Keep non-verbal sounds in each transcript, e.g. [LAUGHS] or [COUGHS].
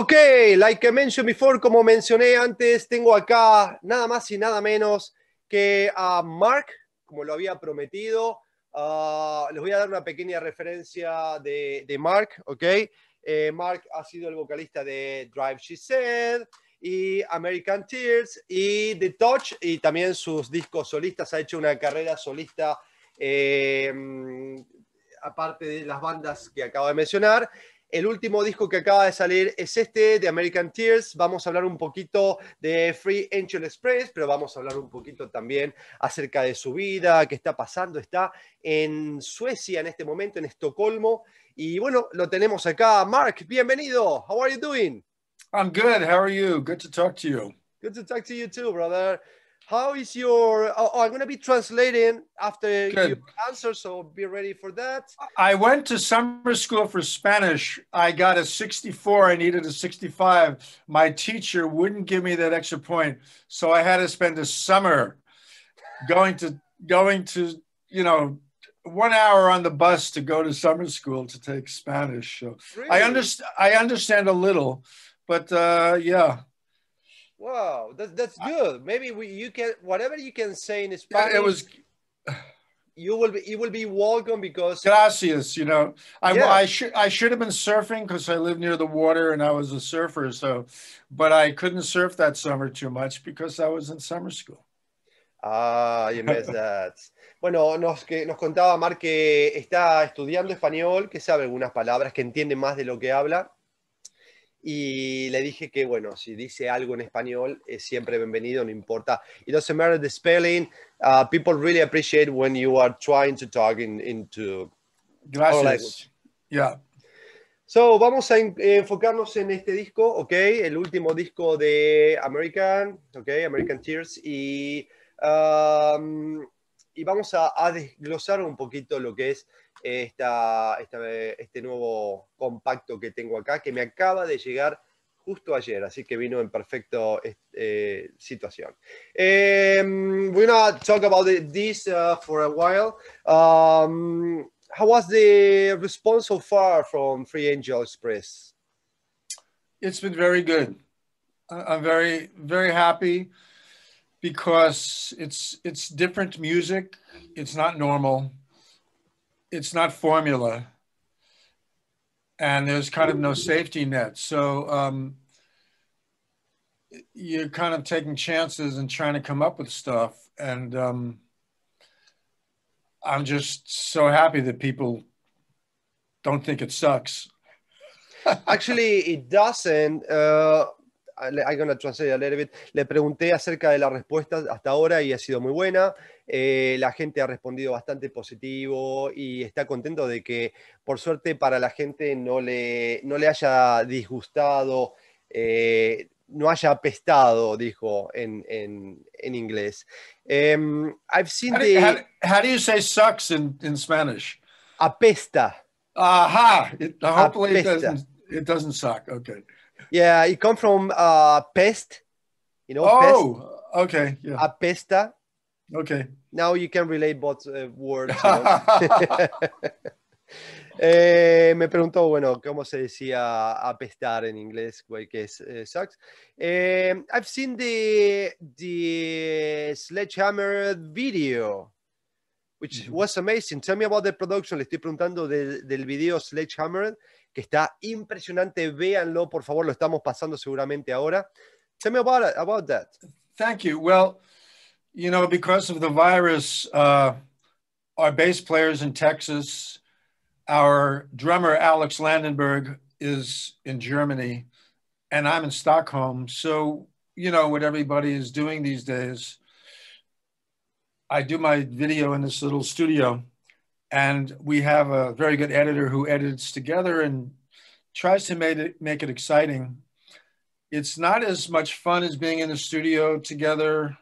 Ok, like I mentioned before, como mencioné antes, tengo acá nada más y nada menos que a Mark, como lo había prometido. Uh, les voy a dar una pequeña referencia de, de Mark, ¿ok? Eh, Mark ha sido el vocalista de Drive She Said y American Tears y The Touch y también sus discos solistas. Ha hecho una carrera solista eh, aparte de las bandas que acabo de mencionar. El último disco que acaba de salir es este, de American Tears. Vamos a hablar un poquito de Free Angel Express, pero vamos a hablar un poquito también acerca de su vida, qué está pasando. Está en Suecia en este momento, en Estocolmo. Y bueno, lo tenemos acá. Mark, bienvenido. How are you doing? I'm good. How are you? Good to talk to you. Good to talk to you too, brother. How is your? Oh, oh I'm going to be translating after Good. your answer, so be ready for that. I went to summer school for Spanish. I got a 64. I needed a 65. My teacher wouldn't give me that extra point, so I had to spend a summer going to going to you know one hour on the bus to go to summer school to take Spanish. So really? I understand. I understand a little, but uh, yeah. Wow, that's that's good. Maybe we, you can whatever you can say in Spanish. It was. You will be you will be welcome because. Gracias. You know, I yeah. I should I should have been surfing because I live near the water and I was a surfer. So, but I couldn't surf that summer too much because I was in summer school. Ah, you [LAUGHS] missed that. Bueno, nos, que, nos contaba Mark que está estudiando español, que sabe algunas palabras, que entiende más de lo que habla y le dije que, bueno, si dice algo en español, es siempre bienvenido, no importa. It doesn't matter the spelling. Uh, people really appreciate when you are trying to talk in, into Gracias. Yeah. So, vamos a enfocarnos en este disco, ¿ok? El último disco de American, ¿ok? American Tears. Y, um, y vamos a, a desglosar un poquito lo que es esta, esta, este nuevo compacto que tengo acá, que me acaba de llegar justo ayer, así que vino en perfecta eh, situación. Um, we're gonna talk about this uh, for a while. Um, how was the response so far from Free Angel Express? It's been very good. I'm very, very happy because it's it's different music. It's not normal it's not formula and there's kind of no safety net. So um, you're kind of taking chances and trying to come up with stuff. And um, I'm just so happy that people don't think it sucks. [LAUGHS] Actually, it doesn't. Uh, I'm to translate a little bit. Le pregunté acerca de la respuesta hasta ahora y ha sido muy buena. Eh, la gente ha respondido bastante positivo y está contento de que, por suerte, para la gente no le, no le haya disgustado, eh, no haya apestado, dijo en, en, en inglés. Um, I've seen how, the, do, how, how, do you say sucks in, in Spanish? Apesta. Aha! It, hopefully Apesta. It, doesn't, it doesn't suck. Okay. Yeah, it comes from uh, pest. You know, oh, pest. okay. Yeah. Apesta. Okay. Now you can relate both uh, words. You know? [LAUGHS] [LAUGHS] eh, me preguntó, bueno, cómo se decía apestar en inglés, que es uh, sucks. Eh, I've seen the the Sledgehammer video, which mm -hmm. was amazing. Tell me about the production. Le estoy preguntando de, del video Sledgehammer, que está impresionante. Véanlo, por favor. Lo estamos pasando seguramente ahora. Tell me about, about that. Thank you. Well. you know, because of the virus, uh, our bass players in Texas, our drummer Alex Landenberg is in Germany, and I'm in Stockholm. So, you know, what everybody is doing these days, I do my video in this little studio, and we have a very good editor who edits together and tries to make it make it exciting. It's not as much fun as being in the studio together.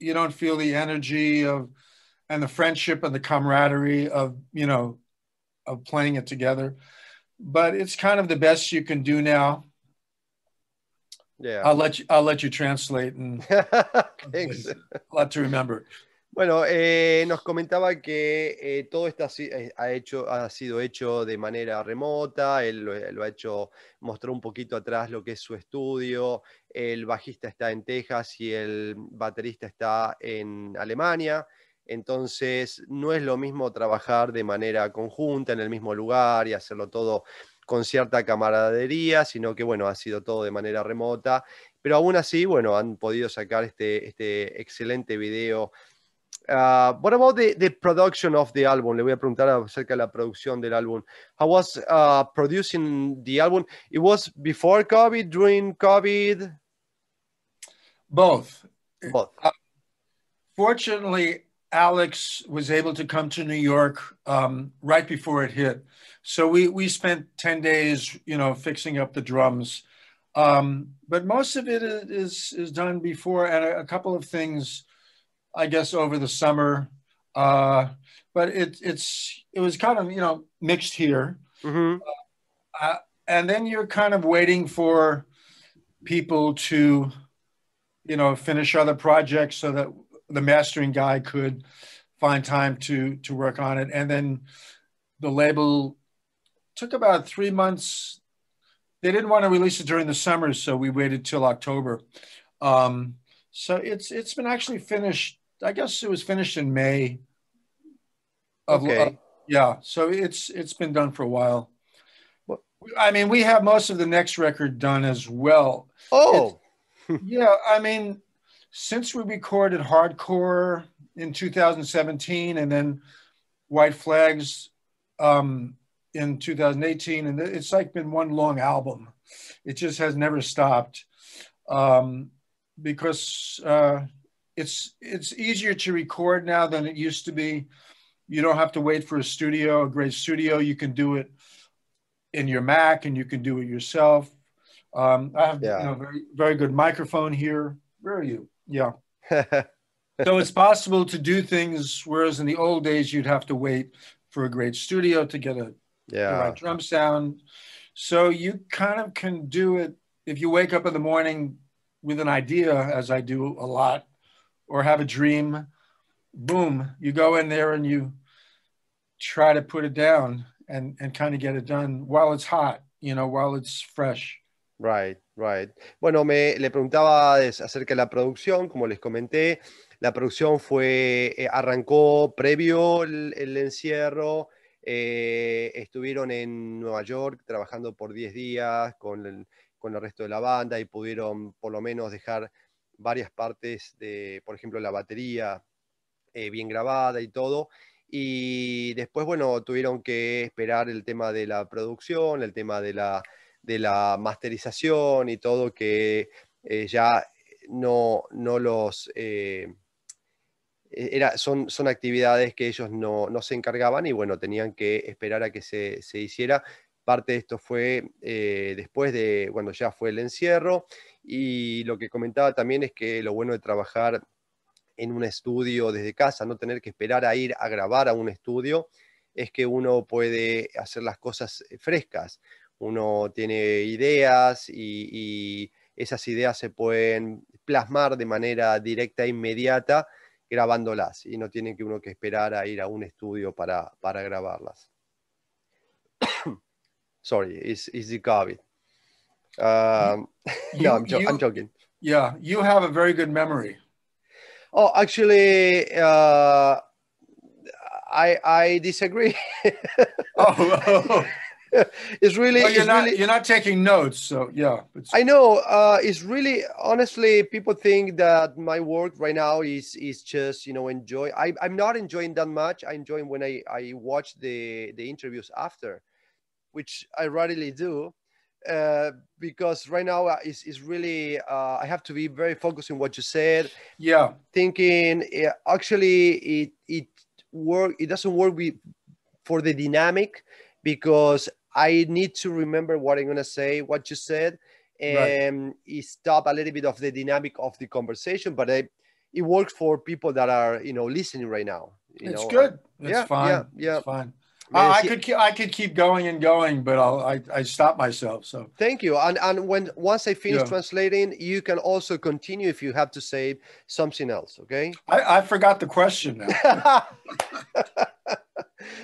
You don't feel the energy of and the friendship and the camaraderie of you know of playing it together. But it's kind of the best you can do now. Yeah. I'll let you i'll let you translate and [LAUGHS] Thanks. a lot to remember Bueno, eh, nos comentaba que eh, todo esto eh, ha, sido hecho de manera remota, él lo, ha hecho, mostró un poquito atrás lo que es su estudio, el bajista está en Texas y el baterista está en Alemania, entonces no es lo mismo trabajar de manera conjunta en el mismo lugar y hacerlo todo con cierta camaradería, sino que bueno, ha sido todo de manera remota, pero aún así, bueno, han podido sacar este, este excelente video Uh, what about the, the production of the album? Le voy a preguntar acerca de la producción del álbum. How was uh, producing the album? It was before COVID, during COVID? Both. Both. Uh, fortunately, Alex was able to come to New York um, right before it hit. So we, we spent 10 days, you know, fixing up the drums. Um, but most of it is, is done before, and a, a couple of things I guess, over the summer. Uh, but it, it's it was kind of you know mixed here, mm-hmm. uh, and then you're kind of waiting for people to, you know, finish other projects so that the mastering guy could find time to to work on it, and then the label took about three months. They didn't want to release it during the summer, so we waited till October. Um, so it's it's been actually finished I guess it was finished in May. Of, okay. Uh, yeah, so it's it's been done for a while. I mean, we have most of the next record done as well. Oh, yeah. I mean, since we recorded Hardcore in 2017 and then White Flags um, in 2018, and it's like been one long album. It just has never stopped um, because. Uh, it's it's easier to record now than it used to be. You don't have to wait for a studio, a great studio. You can do it in your Mac, and you can do it yourself. Um, I have yeah. you know very very good microphone here. Where are you? Yeah. [LAUGHS] so it's possible to do things, whereas in the old days you'd have to wait for a great studio to get a yeah. right drum sound. So you kind of can do it if you wake up in the morning with an idea, as I do a lot, or have a dream, boom, you go in there and you try to put it down and, and kind of get it done while it's hot, you know, while it's fresh. Right, right. Bueno, me le preguntaba acerca de la producción, como les comenté, la producción fue, eh, arrancó previo el, encierro, eh, estuvieron en Nueva York trabajando por 10 días con con el resto de la banda y pudieron por lo menos dejar varias partes de, por ejemplo, la batería eh, bien grabada y todo. Y después, bueno, tuvieron que esperar el tema de la producción, el tema de la, de la masterización y todo, que eh, ya no, no los... Eh, era, son, son actividades que ellos no, se encargaban y bueno, tenían que esperar a que se, se hiciera. Parte de esto fue después de cuando ya fue el encierro y lo que comentaba también es que lo bueno de trabajar en un estudio desde casa, no tener que esperar a ir a grabar a un estudio, es que uno puede hacer las cosas eh, frescas. Uno tiene ideas y, esas ideas se pueden plasmar de manera directa e inmediata grabándolas y no tiene que uno que esperar a ir a un estudio para, para grabarlas. [COUGHS] Sorry, it's, it's the COVID. Um, [LAUGHS] you, no, I'm, jo- you, I'm, joking. Yeah, you have a very good memory. Oh, actually, uh, I I disagree. oh, [LAUGHS] oh. it's really. You're it's not really, you're not taking notes, so yeah. I know. Uh, it's really honestly, people think that my work right now is is just you know enjoy. I I'm not enjoying that much. I enjoy when I I watch the the interviews after, which I rarely do uh, because right now uh, is is really uh, I have to be very focused on what you said. Yeah, thinking uh, actually it it work it doesn't work with, for the dynamic because I need to remember what I'm gonna say, what you said, and right. it stop a little bit of the dynamic of the conversation. But I, it works for people that are you know listening right now. it's know? good. It's yeah, fine. Yeah, yeah. It's fine. Uh, I could keep, I could keep going and going, but I'll, I I stop myself. So thank you. And and when once I finish Yeah. translating, you can also continue if you have to say something else. Okay. I, I forgot the question now. [LAUGHS]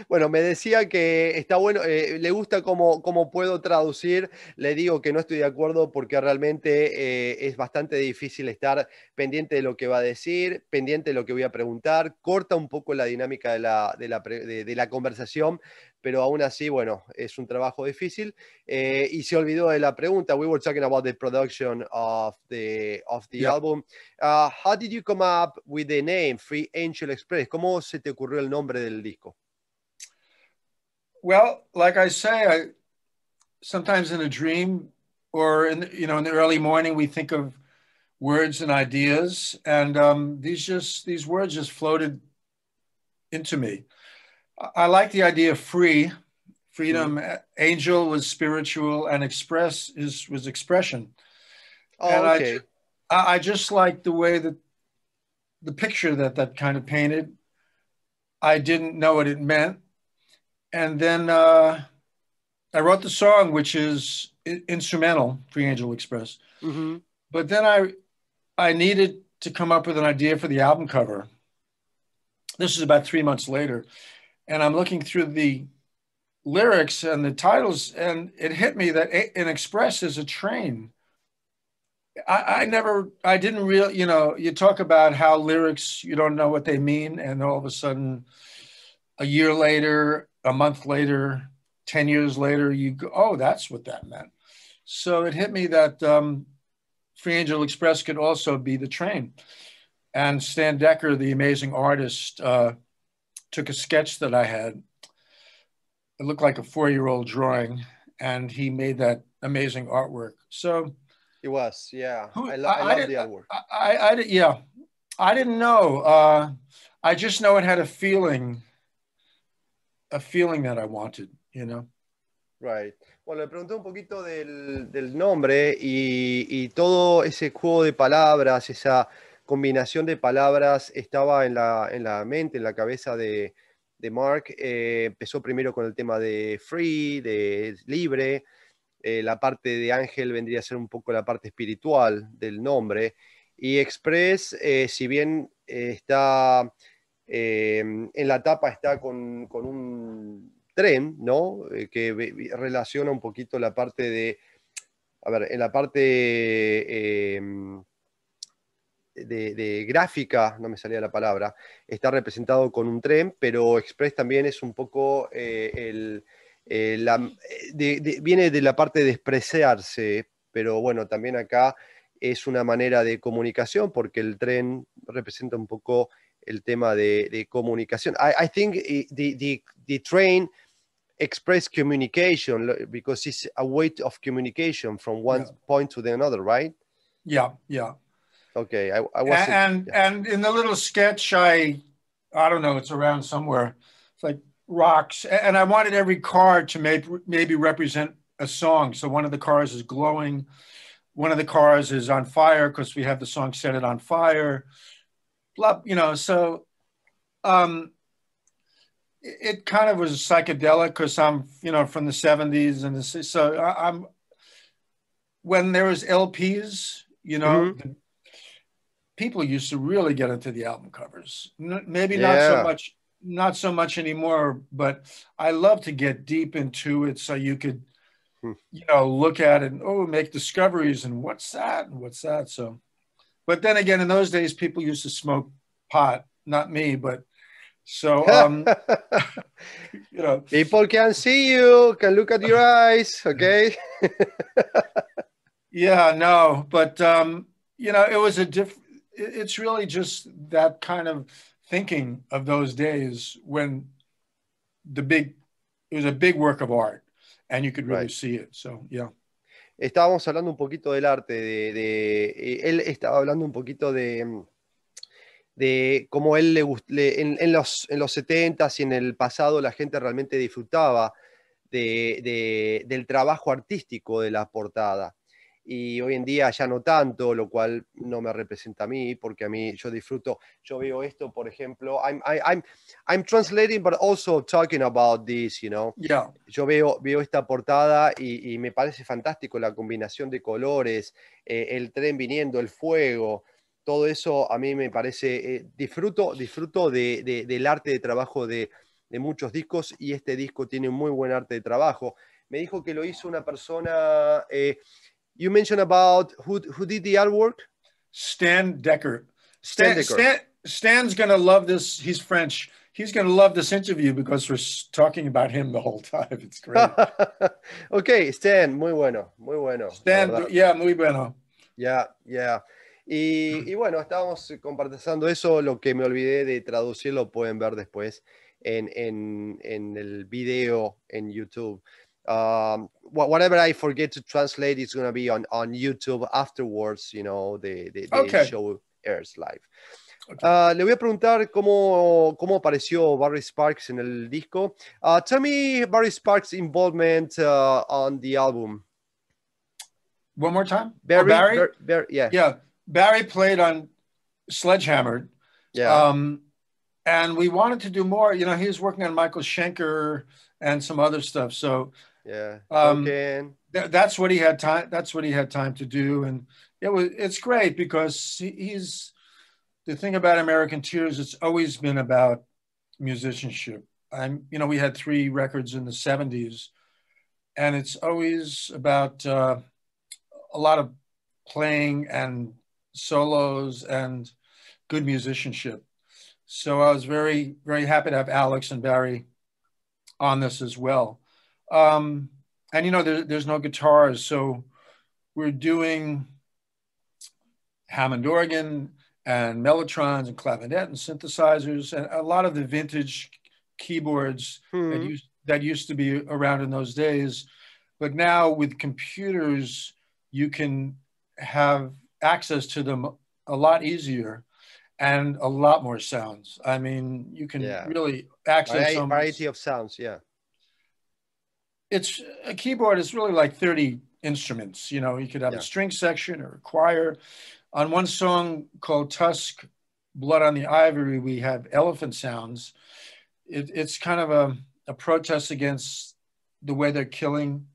Bueno, me decía que está bueno, eh, le gusta cómo, cómo puedo traducir. Le digo que no estoy de acuerdo porque realmente eh, es bastante difícil estar pendiente de lo que va a decir, pendiente de lo que voy a preguntar. Corta un poco la dinámica de la, de la, pre- de- de la conversación, pero aún así, bueno, es un trabajo difícil. Eh, y se olvidó de la pregunta. We were talking about the production of the, of the Yeah. album. Uh, how did you come up with the name Free Angel Express? ¿Cómo se te ocurrió el nombre del disco? Well, like I say, I sometimes in a dream or in you know in the early morning we think of words and ideas, and um, these just these words just floated into me. I, like the idea of free, freedom. Angel was spiritual, and express is was expression. Oh, And okay. I, I just like the way that the picture that that kind of painted. I didn't know what it meant, and then uh, I wrote the song, which is i- instrumental, "Free Angel Express." Mhm. But then I I needed to come up with an idea for the album cover. This is about three months later, and I'm looking through the lyrics and the titles, and it hit me that a- an express is a train. I, I never, I didn't really, you know, you talk about how lyrics, you don't know what they mean, and all of a sudden, a year later, a month later, 10 years later, you go, oh, that's what that meant. So it hit me that um, Free Angel Express could also be the train. And Stan Decker, the amazing artist, uh, took a sketch that I had. It looked like a four year old drawing, and he made that amazing artwork. So It was, yeah. Who- I, lo- I- I love the artwork. I, I, I yeah, I didn't know. Uh, I just know it had a feeling, feeling that I wanted, you know. Right. Bueno, le pregunté un poquito del, del nombre y, y todo ese juego de palabras, esa combinación de palabras estaba en la, en la mente, en la cabeza de, de Mark. Eh, empezó primero con el tema de free, de libre. Eh, la parte de ángel vendría a ser un poco la parte espiritual del nombre. Y Express, eh, si bien está eh, en la tapa, está con, un tren, ¿no? Eh, que relaciona un poquito la parte de, a ver, en la parte eh, de, gráfica, no me salía la palabra, está representado con un tren, pero Express también es un poco el, viene de la parte de expresarse, pero bueno, también acá es una manera de comunicación porque el tren representa un poco el tema de, de comunicación. I, I think eh, the, the, the train express communication because it's a way of communication from one Yeah. point to the another, right? Yeah, yeah. Okay, I, I was and and in the little sketch, I I don't know, it's around somewhere. It's like rocks, and I wanted every car to maybe maybe represent a song. So one of the cars is glowing, one of the cars is on fire because we have the song "Set It on Fire." Blah, you know. So, um, it, it kind of was psychedelic because I'm you know from the '70s and this, so I, I'm when there was LPs, you know. Mhm. the- people used to really get into the album covers. N- maybe not so much, not so much anymore. But I love to get deep into it so you could, Hmm. you know, look at it and oh, make discoveries and what's that and what's that. So, but then again, in those days, people used to smoke pot. Not me, but so [LAUGHS] um, you know, People can see you, can look at your eyes, okay? [LAUGHS] Yeah, no, but um, you know, it was a diff. It's really just that kind of thinking of those days when the big, it was a big work of art, and you could really Right. see it. So yeah, Estábamos hablando un poquito del arte, de, eh, él estaba hablando un poquito de, mm, cómo él le, en, los, en los 70s y en el pasado la gente realmente disfrutaba de- del trabajo artístico de la portada. Y hoy en día ya no tanto, lo cual no me representa a mí, porque a mí yo disfruto, yo veo esto, por ejemplo, I'm, I, I'm, I'm translating, but also talking about this, you know. Yeah. Yo veo, veo esta portada y, y me parece fantástico la combinación de colores, eh, el tren viniendo, el fuego, todo eso a mí me parece, eh, disfruto, disfruto de, de, del arte de trabajo de, de muchos discos y este disco tiene un muy buen arte de trabajo. Me dijo que lo hizo una persona... Eh, you mentioned about who who did the artwork? Stan Decker. Stan Stan, Decker. Stan, Stan's going to love this. He's French. He's going to love this interview because we're talking about him the whole time. It's great. [LAUGHS] ok, Stan, muy bueno, muy bueno. Stan, yeah, muy bueno. Yeah, yeah. Y, y bueno, estábamos compartiendo eso, lo que me olvidé de traducir lo pueden ver después en, en, en el video en YouTube. Um, wha- whatever I forget to translate, it's going to be on, on YouTube afterwards, you know, the, the, the Okay. show airs live. Okay. Ah, le voy a preguntar cómo, cómo apareció Barry Sparks en el disco. Ah, tell me Barry Sparks' involvement uh, on the album. One more time. Oh, Barry, Barry? Bar- Bar- yeah, Yeah, Barry played on Sledgehammer. yeah. Um, and we wanted to do more. You know, he was working on Michael Schenker and some other stuff. So Yeah. Um, th- that's what he had time. That's what he had time to do, and it was. It's great because he, he's the thing about American Tears. It's always been about musicianship. I'm. You know, we had three records in the '70s, and it's always about uh, a lot of playing and solos and good musicianship. So I was very, very happy to have Alex and Barry on this as well. Um, and you know, there, there's no guitars, so we're doing Hammond organ and mellotrons and clavinet and synthesizers and a lot of the vintage keyboards that Mhm. used that used to be around in those days. But now with computers, you can have access to them a lot easier and a lot more sounds. I mean, you can Yeah. really access them. variety of sounds, yeah. It's a keyboard is really like 30 instruments. You know, you could have Yeah. a string section or a choir. On one song called Tusk, Blood on the Ivory, we have elephant sounds. It, it's kind of a, a protest against the way they're killing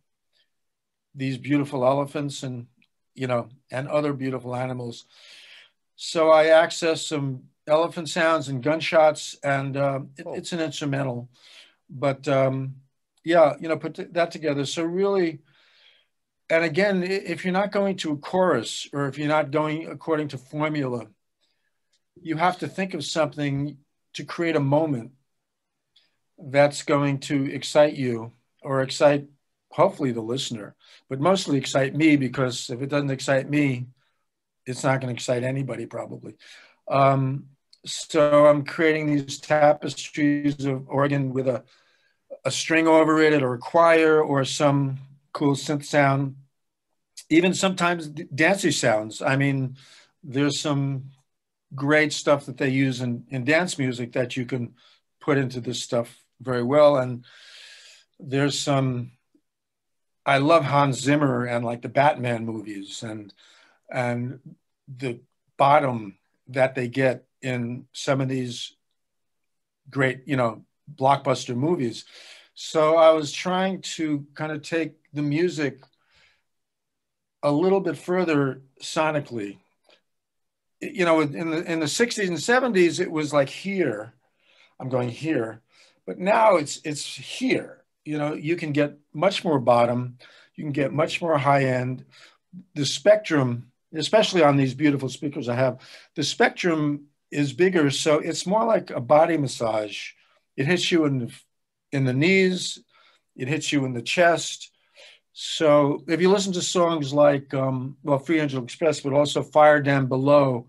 these beautiful elephants and, you know, and other beautiful animals. So I access some elephant sounds and gunshots, and um, it, Oh. it's an instrumental. But um, yeah, you know, put that together. So really, and again, if you're not going to a chorus or if you're not going according to formula, you have to think of something to create a moment that's going to excite you or excite, hopefully, the listener, but mostly excite me because if it doesn't excite me, it's not going to excite anybody probably. Um, so I'm creating these tapestries of organ with a a string over it or a choir or some cool synth sound. Even sometimes dancey sounds. I mean there's some great stuff that they use in, in dance music that you can put into this stuff very well. And there's some i love hans zimmer and like the batman movies and and the bottom that they get in some of these great you know blockbuster movies. So I was trying to kind of take the music a little bit further sonically. You know, in the in the 60s and 70s, it was like here. I'm going here, but now it's it's here. You know, you can get much more bottom, you can get much more high end. The spectrum, especially on these beautiful speakers I have, the spectrum is bigger, so it's more like a body massage it hits you in the, in the knees. It hits you in the chest. So if you listen to songs like um, well free angel express but also fire down below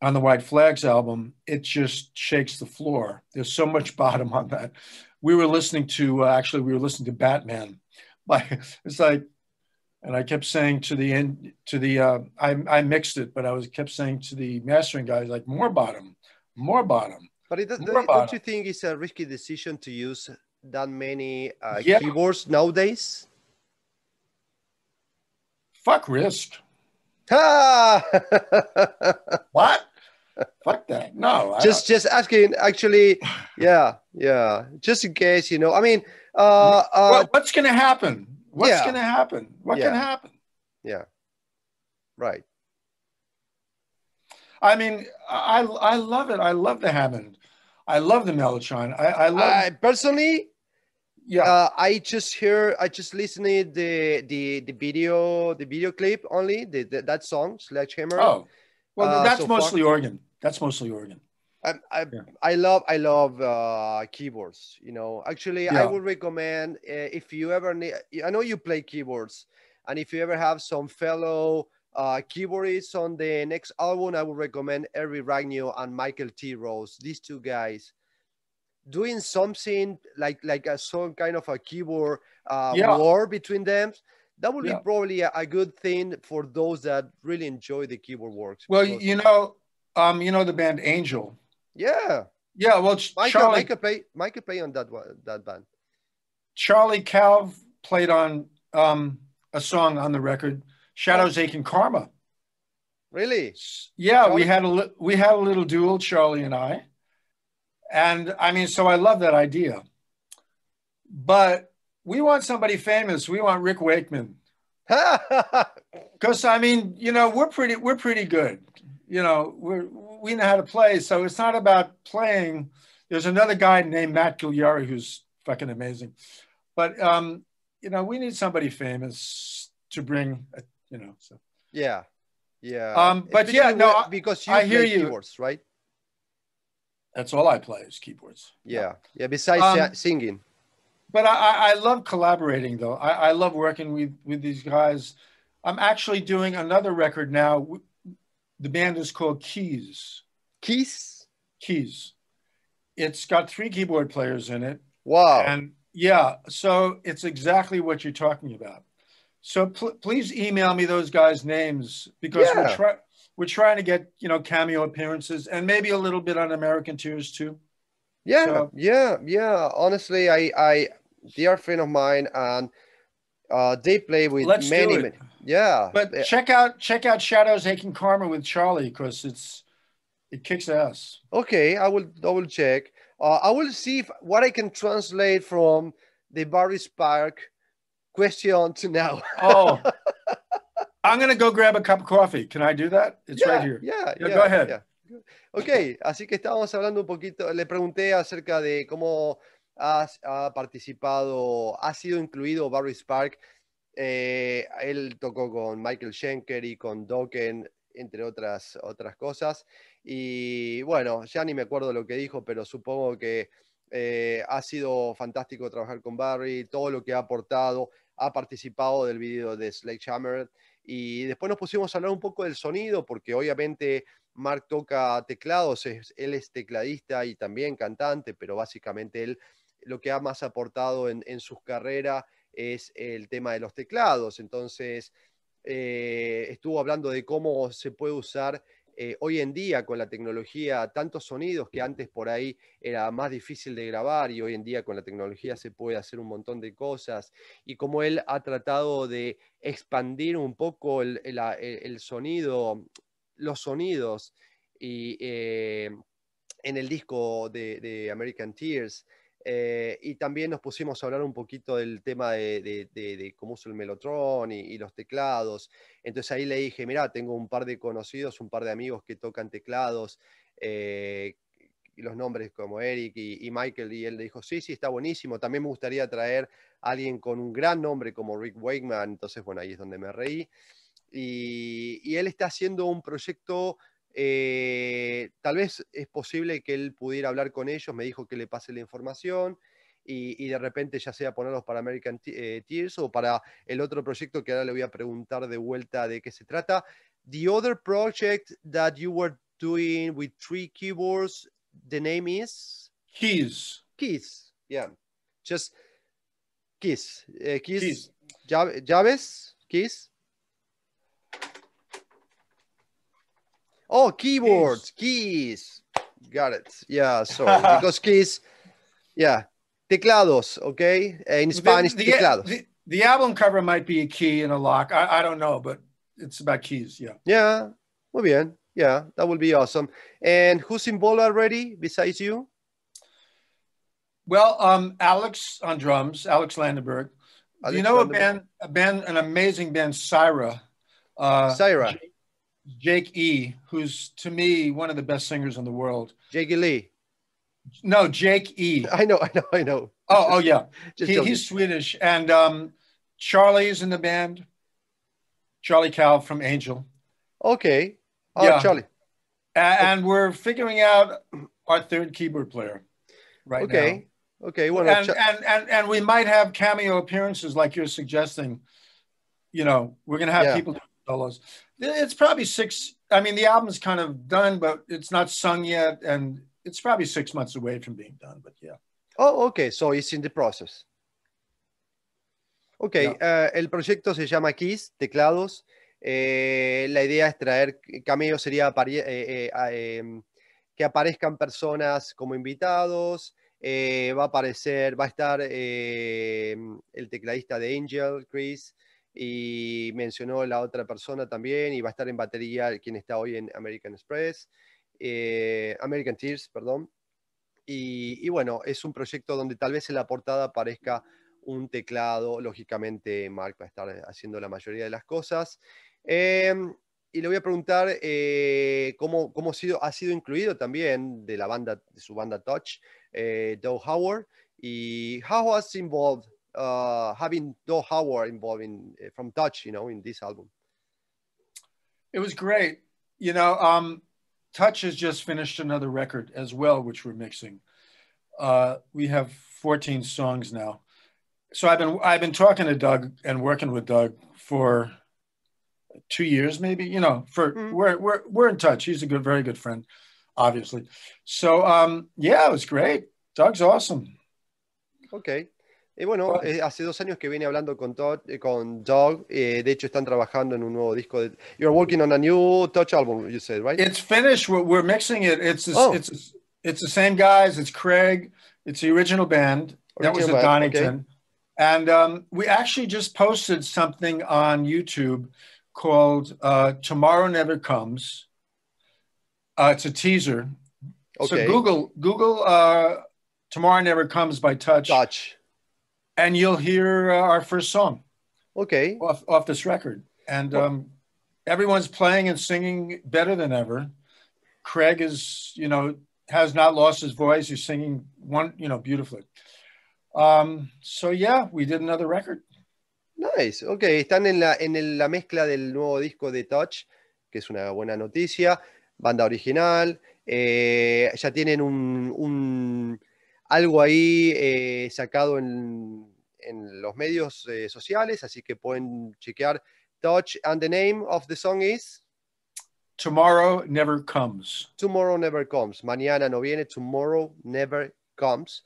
on the white flags album it just shakes the floor. There's so much bottom on that. We were listening to uh, actually we were listening to batman. [LAUGHS] Like it's like and i kept saying to the end to the uh, I, I mixed it but i was kept saying to the mastering guys like more bottom more bottom But it, does- don't you think it's a risky decision to use that many uh, Yeah. keyboards nowadays? Fuck Risk. Ah! [LAUGHS] What? Fuck that. No. Just just asking actually yeah yeah just in case you know i mean uh, uh Well, what's going to happen? What's Yeah. going to happen? What Yeah. can happen? yeah right I mean, I I love it. I love the Hammond. I love the Mellotron. I, I love. I personally yeah. uh, i just hear i just listened the the the video the video clip only the, the that song sledgehammer oh, well, uh, that's so far- mostly organ. That's mostly organ. I, I, Yeah. I love I love uh, keyboards. You know, actually, I would recommend uh, if you ever need. I know you play keyboards, and if you ever have some fellow uh, keyboardists on the next album, I would recommend Eric Ragno and Michael T. Ross. These two guys doing something like like a some kind of a keyboard uh, Yeah. war between them. That would Yeah. be probably a, a good thing for those that really enjoy the keyboard works. Well, because- you know, um, you know the band Angel. yeah. Yeah. Well, Michael, Charlie Michael play Michael play on that one, that band. Charlie Calv played on um, a song on the record, "Shadows Aching Karma." Really? Yeah, Charlie? we had a we had a little duel, Charlie and I, and I mean, so I love that idea. But we want somebody famous. We want Rick Wakeman, [LAUGHS] because I mean, you know, we're pretty we're pretty good. You know, we we know how to play. So it's not about playing. There's another guy named Matt Gigliari who's fucking amazing, but um, you know, we need somebody famous to bring. You know, so. yeah, yeah. Um, but yeah, no, because you I hear you. keyboards, right? That's all I play is keyboards. Yeah, yeah. Besides Um, singing, But I, I, I love collaborating though. I, I love working with, with these guys. I'm actually doing another record now. The band is called Keys. keys. Keys. It's got three keyboard players in it. Wow. And yeah, so it's exactly what you're talking about. So pl- please email me those guys' names because we're, try- we're trying to get, you know, cameo appearances and maybe a little bit on American Tears too. yeah, so- yeah, yeah. Honestly, I, I, they are friend of mine, and uh, they play with Let's many, many. Yeah, But yeah. check out check out Shadows Aching Karma with Charlie because it's it kicks ass. Okay, I will double check. Uh, I will see if, what I can translate from the Barry Spark question to now. Oh, [LAUGHS] I'm gonna go grab a cup of coffee. Can I do that? It's Yeah, right here. yeah, Yeah, yeah, go ahead. yeah. Ok, así que estábamos hablando un poquito, le pregunté acerca de cómo has- ha, participado, ha sido incluido Barry Spark. Eh, él tocó con Michael Schenker y con Dokken, entre otras, otras cosas. Y bueno, ya ni me acuerdo lo que dijo, pero supongo que eh, ha sido fantástico trabajar con Barry, todo lo que ha aportado, ha participado del video de Sledgehammer. Y después nos pusimos a hablar un poco del sonido, porque obviamente Mark toca teclados, es- él es tecladista y también cantante, pero básicamente él lo que ha más aportado en, en sus carreras es el tema de los teclados. Entonces, eh, estuvo hablando de cómo se puede usar eh, hoy en día con la tecnología tantos sonidos que antes por ahí era más difícil de grabar y hoy en día con la tecnología se puede hacer un montón de cosas y cómo él ha tratado de expandir un poco el, el- el sonido, los sonidos y, eh, en el disco de American Tears. Eh, y también nos pusimos a hablar un poquito del tema de, cómo uso el melotron y, los teclados. Entonces ahí le dije, mira, tengo un par de conocidos, un par de amigos que tocan teclados, eh, los nombres como Eric y, Michael, y él le dijo, sí, sí, está buenísimo. También me gustaría traer a alguien con un gran nombre como Rick Wakeman. Entonces, bueno, ahí es donde me reí. Y él está haciendo un proyecto eh, tal vez es posible que él pudiera hablar con ellos, me dijo que le pase la información y, y de repente ya sea ponerlos para American eh, Tears o para el otro proyecto que ahora le voy a preguntar de vuelta de qué se trata. The other project that you were doing with three keyboards, the name is Keys. Keys. Yeah, just Keys. Eh, keys. Keys. Llave- Llaves. Keys. Oh, keyboards, keys. Got it. Yeah, [LAUGHS] sorry. Because keys, yeah. Teclados, okay? In Spanish, the, teclados. The, the album cover might be a key and a lock. I, I don't know, but it's about keys. Yeah. Yeah. Muy bien. Yeah, that would be awesome. And who's involved already besides you? Well, um, Alex on drums, Alex Landenberg. Alex you know a band, a band, an amazing band, Cyhra. Uh, Cyhra. Jake, E, who's to me one of the best singers in the world. Jake Lee. No, Jake E. I know, I know, I know. Oh, oh yeah, [LAUGHS] he, he's Swedish, and um, Charlie's in the band. Charlie Calv from Angel, Okay. Oh, Yeah. Charlie. A- and, we're figuring out our third keyboard player right now. Okay. Okay. And, and and and we might have cameo appearances like you're suggesting. You know, we're gonna have Yeah. people do solos. It's probably six. I mean, the album's kind of done, but it's not sung yet, and it's probably six months away from being done. But yeah, Oh, okay. So it's in the process. Ok, eh, el proyecto se llama Keys, teclados. Eh, la idea es traer sería eh, eh, em, que aparezcan personas como invitados. va a aparecer, va a estar eh, el tecladista de Angel, Chris, y mencionó la otra persona también, y va a estar en batería quien está hoy en American Express, eh, American Tears, perdón. Y, bueno, es un proyecto donde tal vez en la portada aparezca un teclado. Lógicamente, Mark va a estar haciendo la mayoría de las cosas. Em, y le voy a preguntar eh, cómo, ha, sido, incluido también de la banda, de su banda Touch, eh, Doug Howard. Y how was involved, uh, having Doug Howard involved in, eh, from Touch, you know, in this album? it was great. You know, um, Touch has just finished another record as well, which we're mixing. Uh, we have 14 songs now. So I've been I've been talking to Doug and working with Doug for two years, maybe. You know, for Mhm. we're we're we're in touch. He's a good, very good friend, obviously. So um, yeah, it was great. Doug's awesome. Ok. Y bueno, eh, hace dos años que viene hablando con, Todd, eh, con Doug. eh, de hecho, están trabajando en un nuevo disco. De, you're working on a new Touch album, you said, right? It's finished. We're, we're mixing it. It's the, Oh. it's it's the same guys. It's Craig. It's the original band. that was Original at band, okay. Donington. And um, we actually just posted something on YouTube called uh, "Tomorrow Never Comes." Uh, it's a teaser. Okay. So Google Google uh, "Tomorrow Never Comes" by Touch, Touch. And you'll hear uh, our first song Ok. off off this record. And um, everyone's playing and singing better than ever. Craig is, you know, has not lost his voice. He's singing one, you know, beautifully. Um, so yeah, we did another record. Nice. Ok, están en la, en la mezcla del nuevo disco de Touch, que es una buena noticia. Banda original. eh, ya tienen un, un- algo ahí eh, sacado en, en los medios eh, sociales, así que pueden chequear Touch. And the name of the song is Tomorrow never comes. Tomorrow Never Comes. Mañana no viene, Tomorrow Never Comes.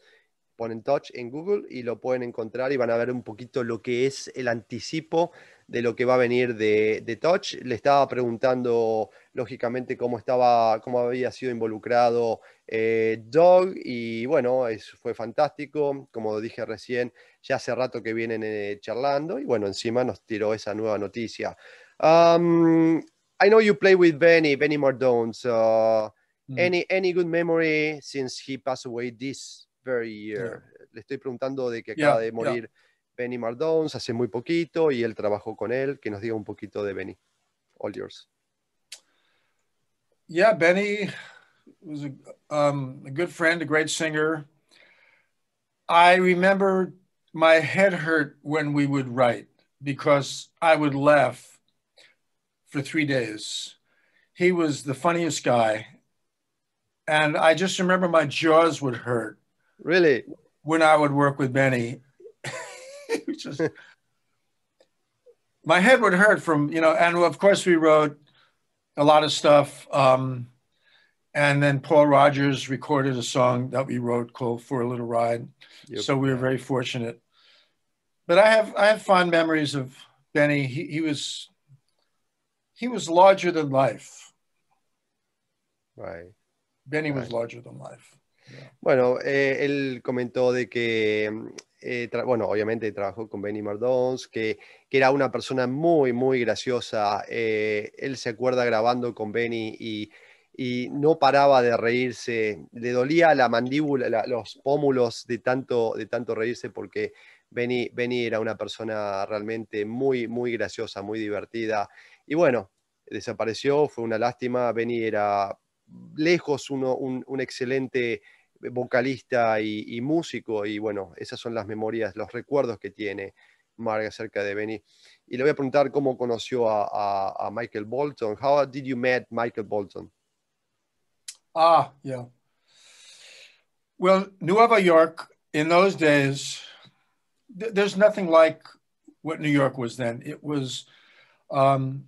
Ponen Touch en Google y lo pueden encontrar y van a ver un poquito lo que es el anticipo de lo que va a venir de, de Touch. Le estaba preguntando, lógicamente, cómo, estaba, cómo había sido involucrado eh, Doug y bueno, es, fue fantástico. Como dije recién, ya hace rato que vienen eh, charlando y bueno, encima nos tiró esa nueva noticia. Um, I know you play with Benny, Benny Mardones. Uh, Mm. any any good memory since he passed away this very year? Le estoy preguntando de que Yeah, acaba de yeah. morir Benny Mardones hace muy poquito y él trabajó con él. Que nos diga un poquito de Benny. All yours. Yeah, Benny was a, um, a good friend, a great singer. I remember my head hurt when we would write because I would laugh for three days. He was the funniest guy. And I just remember my jaws would hurt Really? when I would work with Benny. [LAUGHS] Just [LAUGHS] my head would hurt from you know, and of course we wrote a lot of stuff. Um, and then Paul Rodgers recorded a song that we wrote called "For a Little Ride." Yep. So we were very fortunate. But I have I have fond memories of Benny. He, he was he was larger than life. Right. Benny was Right. larger than life. Bueno, eh, él comentó de que, eh, bueno, obviamente trabajó con Benny Mardons, que, que, era una persona muy, muy graciosa. Eh, él se acuerda grabando con Benny y, y, no paraba de reírse. Le dolía la mandíbula, los pómulos de tanto, de tanto reírse porque Benny, Benny era una persona realmente muy, muy graciosa, muy divertida. Y bueno, desapareció, fue una lástima. Benny era lejos uno, un, excelente vocalista y, músico, y bueno, esas son las memorias, los recuerdos que tiene Mark acerca de Benny. Y le voy a preguntar cómo conoció a, Michael Bolton. How did you meet Michael Bolton? Ah, yeah. Well, Nueva York in those days, there's nothing like what New York was then. It was um,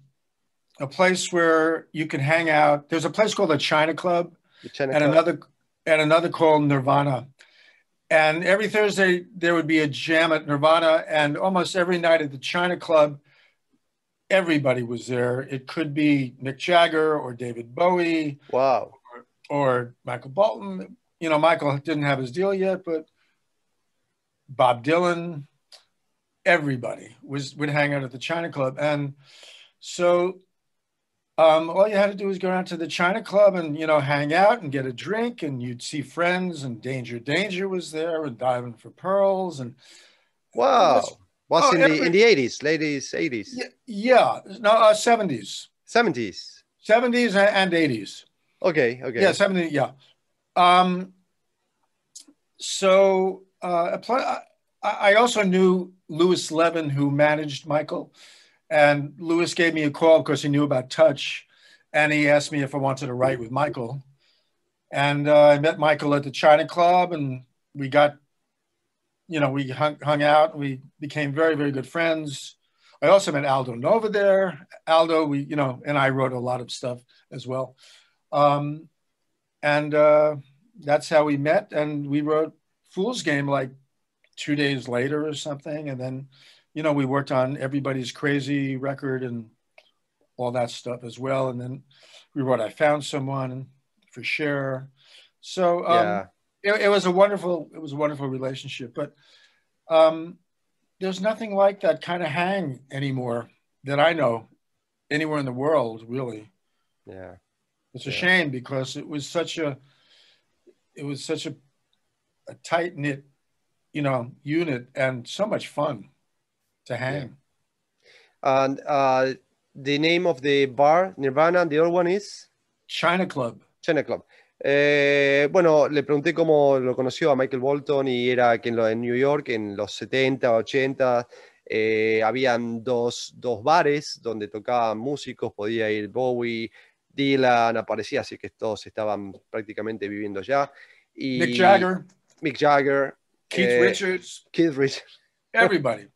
a place where you can hang out. There's a place called the China Club, the China and Club. another and another called Nirvana. And every Thursday there would be a jam at Nirvana, and almost every night at the China Club, everybody was there. It could be Mick Jagger or David Bowie. Wow. Or, or Michael Bolton. You know, Michael didn't have his deal yet, but Bob Dylan, everybody was would hang out at the China Club, and so um, all you had to do was go out to the China Club and you know hang out and get a drink, and you'd see friends. And Danger Danger was there, and Diving for Pearls, and wow, was oh, in every, the in the eighties, ladies eighties. Yeah, yeah, no uh, seventies, seventies, seventies and eighties. Okay, okay, yeah, seventy, yeah. Um, so uh, I also knew Louis Levin, who managed Michael. And Lewis gave me a call because he knew about touch. And he asked me if I wanted to write with Michael. And uh, I met Michael at the China Club and we got, you know, we hung, hung out. We became very, very good friends. I also met Aldo Nova there. Aldo, we, you know, and I wrote a lot of stuff as well. Um, and uh, that's how we met. And we wrote Fool's Game like two days later or something. And then you know, we worked on everybody's crazy record and all that stuff as well. And then we wrote I Found Someone for Cher. So um, yeah. it, it, was a wonderful, it was a wonderful relationship. But um, there's nothing like that kind of hang anymore that I know anywhere in the world, really. Yeah. It's a yeah. shame because it was such a, it was such a, a tight knit, you know, unit and so much fun to hang. Yeah. And uh, the name of the bar, Nirvana, the other one is? China Club. China Club. Eh, bueno, le pregunté cómo lo conoció a Michael Bolton y era que en, lo, en New York en los 70, 80 eh, habían dos, dos, bares donde tocaban músicos, podía ir Bowie, Dylan, aparecía, así que todos estaban prácticamente viviendo ya. Y Mick Jagger. Mick Jagger. Keith eh, Richards. Keith Richards. [LAUGHS] Everybody.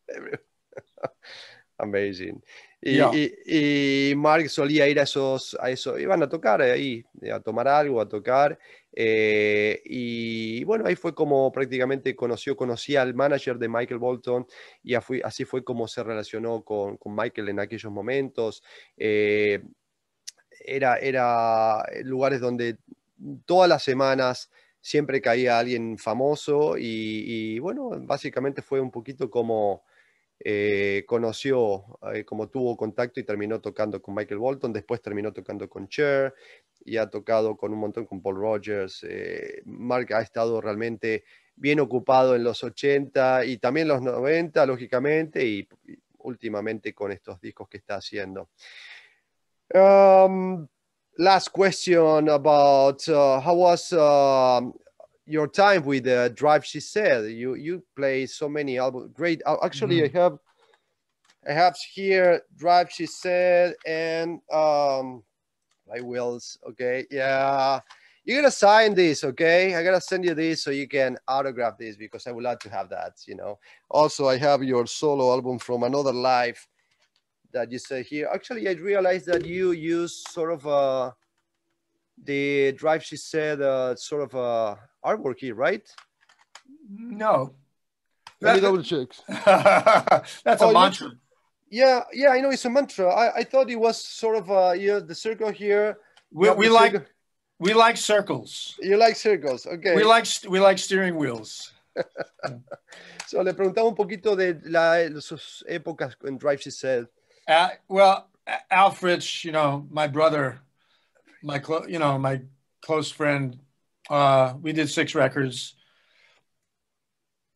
Amazing. Y, Mark solía ir a esos, a eso, iban a tocar ahí, a tomar algo, a tocar. Eh, y bueno, ahí fue como prácticamente conoció, conocía al manager de Michael Bolton y así fue como se relacionó con, Michael en aquellos momentos. Eh, era, era lugares donde todas las semanas siempre caía alguien famoso y bueno, básicamente fue un poquito como eh, conoció, eh, como tuvo contacto y terminó tocando con Michael Bolton, después terminó tocando con Cher y ha tocado con un montón con Paul Rogers. Eh, Mark ha estado realmente bien ocupado en los 80 y también los 90, lógicamente, y, últimamente con estos discos que está haciendo. Last question about uh, how was um, your time with uh, Drive She Said. You you play so many albums. Great. Uh, actually, mm-hmm. I have I have here Drive She Said and um my wheels. Okay, yeah. You're gonna sign this, okay? I gotta send you this so you can autograph this because I would like to have that. You know. Also, I have your solo album from another life that you say here. Actually, I realized that you use sort of a the drive she said uh, sort of uh, artwork here, right? No. Let me double check. [LAUGHS] That's oh, a mantra. Yeah, yeah, I know it's a mantra. I, I thought it was sort of uh, you know, the circle here. We, we like We like circles. You like circles, okay. We like we like steering wheels. [LAUGHS] so le preguntaba un poquito de, la, de sus épocas en Drive She Said. Uh, well, Al Fritsch, you know, my brother, my clo- you know, my close friend. Uh, we did six records.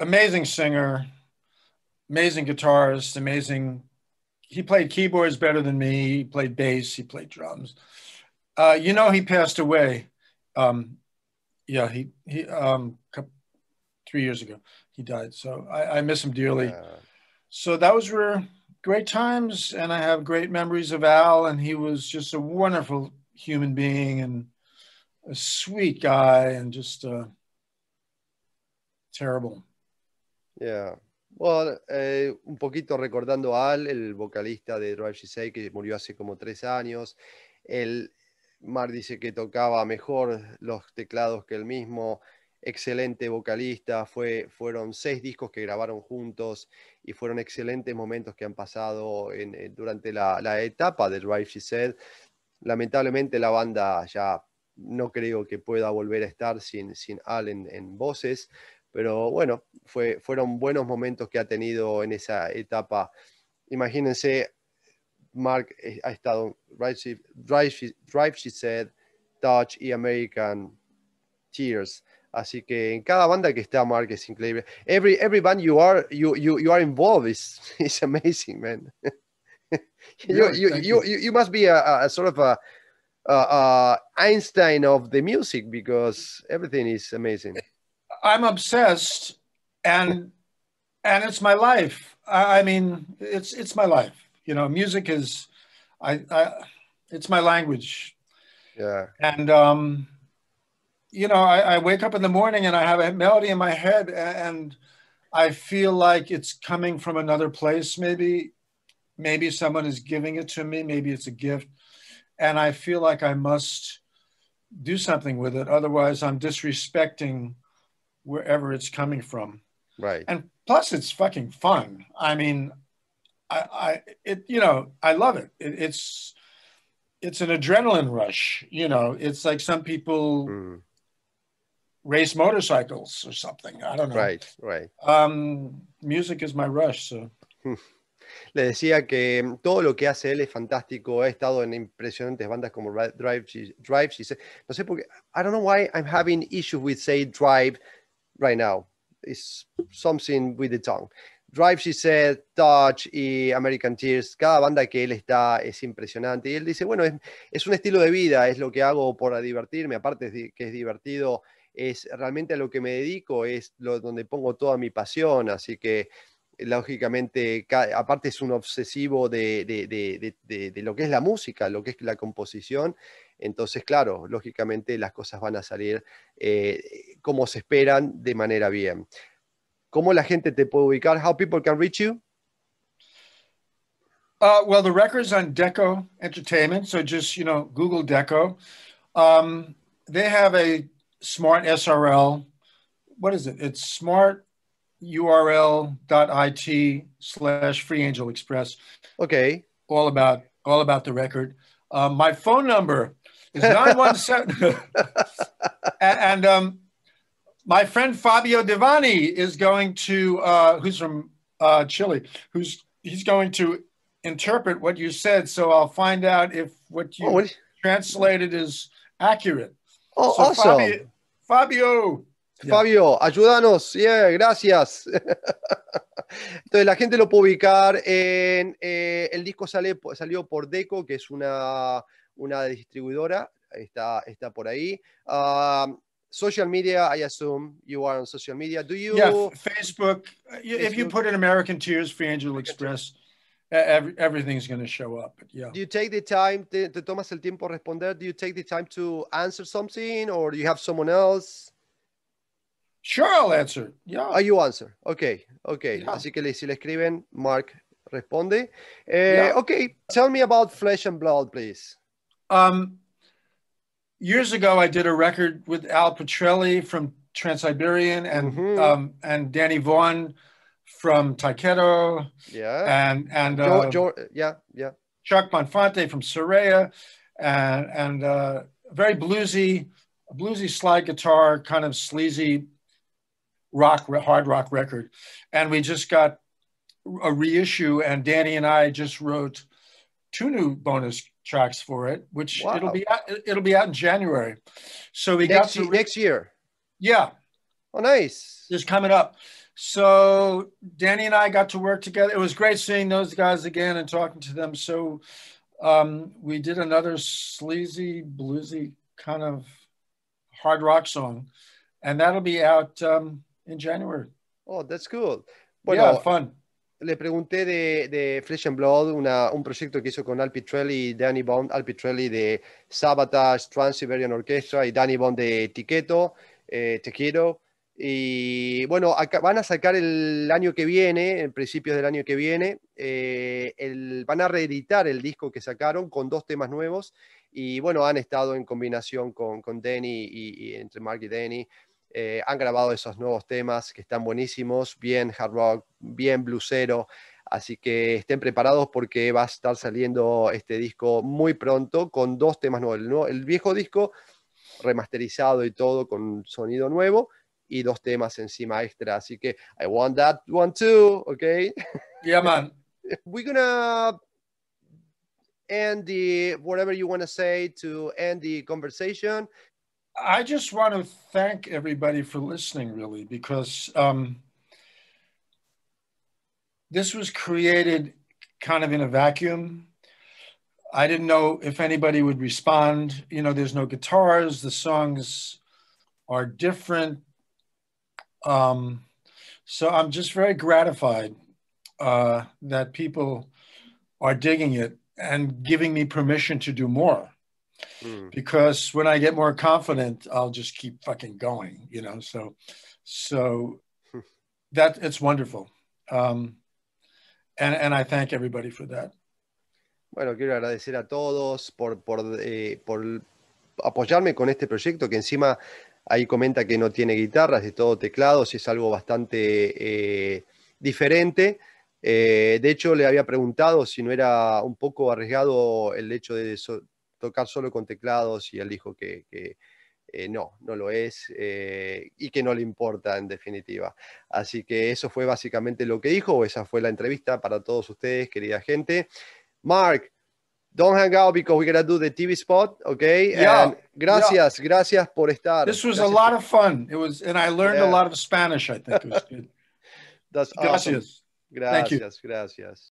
Amazing singer, amazing guitarist, amazing. He played keyboards better than me. He played bass. He played drums. Uh, you know, he passed away. Um, yeah, he he um, three years ago he died. So I, I miss him dearly. Yeah. So that was where great times, and I have great memories of Al, and he was just a wonderful human being and a sweet guy, and just uh, terrible. Yeah. Well, eh, un poquito recordando a Al, el vocalista de Drive She Said, que murió hace como tres años. El Mar dice que tocaba mejor los teclados que él mismo excelente vocalista, fue, fueron seis discos que grabaron juntos y fueron excelentes momentos que han pasado en, eh, durante la, la, etapa de Drive She Said. Lamentablemente la banda ya no creo que pueda volver a estar sin, sin Al en, voces, pero bueno, fue, fueron buenos momentos que ha tenido en esa etapa. Imagínense, Mark eh, ha estado Drive She, Drive Drive She Said, Touch y American Tears Así que en cada banda que está Mark es increíble. Every every band you are you you, you are involved is [LAUGHS] is amazing, man. [LAUGHS] you, you, you, you, must be a, a sort of a, a, a, Einstein of the music because everything is amazing. I'm obsessed, and and it's my life. I, I mean, it's it's my life. You know, music is, I, I it's my language. Yeah. And um, you know, I, I, wake up in the morning and I have a melody in my head and I feel like it's coming from another place. Maybe, maybe someone is giving it to me. Maybe it's a gift. And I feel like I must do something with it. Otherwise, I'm disrespecting wherever it's coming from. Right. And plus, it's fucking fun. I mean, I, I it, you know, I love it. it it's, it's an adrenaline rush. You know, it's like some people. Mm race motorcycles or something. I don't know. Right, right. Um, music is my rush, so. Le decía que mm, todo lo que hace él es fantástico. Ha estado en impresionantes bandas como Drive. Drive she said, no sé por qué. I don't know why I'm having issues with say Drive right now. It's something with the tongue. Drive, she said, Touch y American Tears, cada banda que él está es impresionante. Y él dice, bueno, es, es un estilo de vida, es lo que hago por divertirme, aparte de que es divertido, es realmente a lo que me dedico, es lo, donde pongo toda mi pasión, así que lógicamente, aparte es un obsesivo de, de, lo que es la música, lo que es la composición, entonces, claro, lógicamente las cosas van a salir eh, como se esperan de manera bien. ¿Cómo la gente te puede ubicar? How people can reach you? Uh, well, the record's on Deco Entertainment, so just, you know, Google Deco. Um, they have a smart SRL. What is it? It's smart url.it slash free angel express. Okay. All about all about the record. Um, my phone number is 917 [LAUGHS] and, and um, my friend Fabio Devani is going to uh, who's from uh, Chile, who's he's going to interpret what you said. So I'll find out if what you oh, what? translated is accurate. Oh, so awesome. Fabio, Fabio. Fabio, ayúdanos. Yeah, gracias. [LAUGHS] Entonces la gente lo puede ubicar en... Eh, el disco sale, salió por Deco, que es una, una distribuidora. Está, está por ahí. Um, social media, I assume you are on social media. Do you? Yeah, Facebook. Facebook. If you put in American Tears, Free Angel Express, every, everything's going to show up. Yeah. Do you take the time, te, te, tomas el tiempo responder? Do you take the time to answer something or do you have someone else? Sure, I'll answer. Yeah. Oh, you answer. Okay, okay. Yeah. Así que si le escriben, Mark responde. Eh, yeah. Okay, tell me about Flesh and Blood, please. Um, years ago, I did a record with Al Pitrelli from Trans-Siberian and mm -hmm. um, and Danny Vaughan from Tyketto. Yeah. And and uh, Joe, Joe, yeah, yeah. Chuck Bonfante from Saraya, and and uh, very bluesy, bluesy slide guitar, kind of sleazy rock, hard rock record. And we just got a reissue, and Danny and I just wrote two new bonus tracks for it, which wow. it'll be out, it'll be out in January. So we next got to re- next year. Yeah. Oh, nice. Just coming up. So Danny and I got to work together. It was great seeing those guys again and talking to them. So um, we did another sleazy, bluesy kind of hard rock song, and that'll be out um, in January. Oh, that's cool. Bueno, yeah, fun. Le pregunté de, de Flesh and Blood, una, un proyecto que hizo con Al Pitrelli y Danny Vaughan. Al Pitrelli de Sabotage, Trans-Siberian Orchestra y Danny Vaughan de Tyketto, eh, Tequito. Y bueno, acá van a sacar el año que viene, en principios del año que viene, eh, el, van a reeditar el disco que sacaron con dos temas nuevos. Y bueno, han estado en combinación con, con Danny y, entre Mark y Danny. Eh, han grabado esos nuevos temas que están buenísimos, bien hard rock, bien bluesero. Así que estén preparados porque va a estar saliendo este disco muy pronto con dos temas nuevos. el viejo disco remasterizado y todo con sonido nuevo y dos temas encima extra. Así que I want that one too, okay? [LAUGHS] Yeah, man. [LAUGHS] We're gonna end the whatever you want to say to end the conversation. I just want to thank everybody for listening, really, because um, this was created kind of in a vacuum. I didn't know if anybody would respond. You know, there's no guitars, the songs are different. Um, so I'm just very gratified uh, that people are digging it and giving me permission to do more. Mm. Because when I get more confident, I'll just keep fucking going, you know. So, so that it's wonderful, um, and and I thank everybody for that. Bueno, quiero agradecer a todos por por eh, por apoyarme con este proyecto que encima Ahí comenta que no tiene guitarras, es todo teclados es algo bastante eh, diferente. Eh, de hecho, le había preguntado si no era un poco arriesgado el hecho de tocar solo con teclados y él dijo que, eh, no, no lo es y que no le importa en definitiva. Así que eso fue básicamente lo que dijo, esa fue la entrevista para todos ustedes, querida gente. Mark, don't hang out because we're gonna do the TV spot, okay? Yeah. And gracias, yeah. gracias por estar. This was gracias a lot of fun. It was, and I learned yeah. a lot of Spanish. I think it was good. [LAUGHS] That's gracias. Awesome. Gracias, gracias.